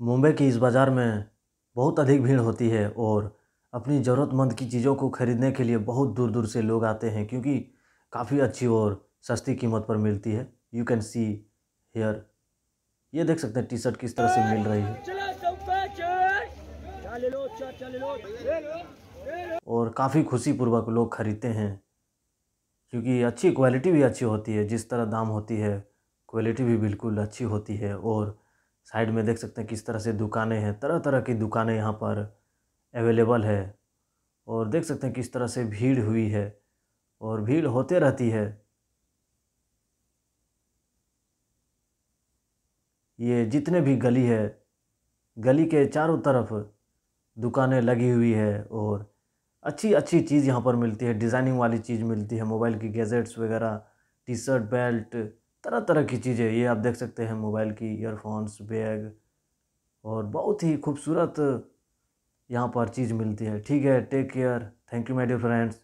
मुंबई की इस बाज़ार में बहुत अधिक भीड़ होती है और अपनी ज़रूरतमंद की चीज़ों को खरीदने के लिए बहुत दूर दूर से लोग आते हैं क्योंकि काफ़ी अच्छी और सस्ती कीमत पर मिलती है। यू कैन सी हेयर ये देख सकते हैं टी शर्ट किस तरह से मिल रही है। और काफ़ी खुशीपूर्वक लोग ख़रीदते हैं क्योंकि अच्छी क्वालिटी भी अच्छी होती है, जिस तरह दाम होती है क्वालिटी भी बिल्कुल अच्छी होती है और साइड में देख सकते हैं किस तरह से दुकानें हैं तरह तरह की दुकानें यहाँ पर अवेलेबल है। और देख सकते हैं किस तरह से भीड़ हुई है और भीड़ होते रहती है। ये जितने भी गली है, गली के चारों तरफ़ दुकानें लगी हुई है और अच्छी अच्छी चीज़ यहाँ पर मिलती है, डिज़ाइनिंग वाली चीज़ मिलती है, मोबाइल की गैजेट्स वगैरह टी शर्ट बेल्ट तरह तरह की चीज़ें। ये आप देख सकते हैं मोबाइल की ईयरफोन्स बैग और बहुत ही खूबसूरत यहाँ पर चीज़ मिलती है। ठीक है take care thank you my dear friends